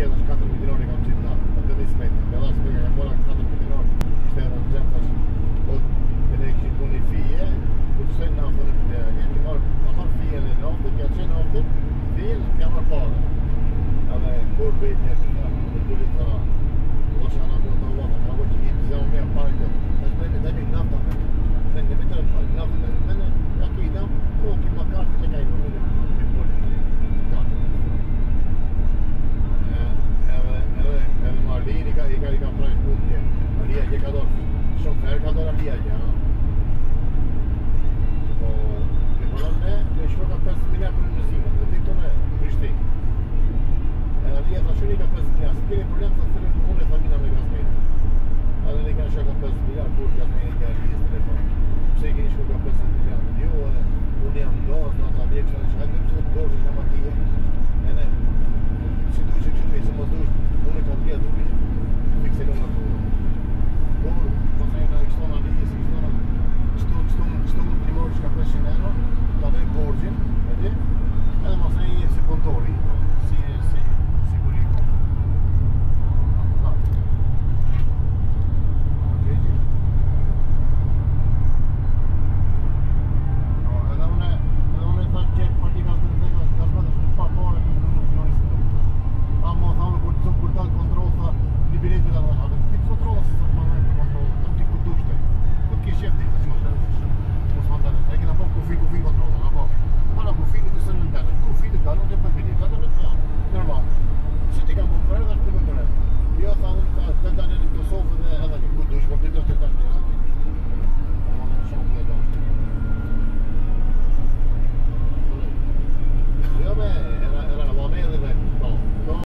gjithë 4 milioni kam qitë na, po të nisë mejtë, me dhasë me kam mora 4 milioni, ishte edhe në gjemë thash, po të ne kështë bu një fije, ku të shëjnë naftën e të jemi marë, ka marë fije në naftë, ka qenë fie fije, ka marë pare. Edhe kur från skogen. Aliye kadar şoför kadar aliye ya. Limon ne? Beşme kapes mine kırmızı mı? Dedik ona işte. Aliye taşını kapes mine. Askeri problem satırın bu ne tamina mı kapes?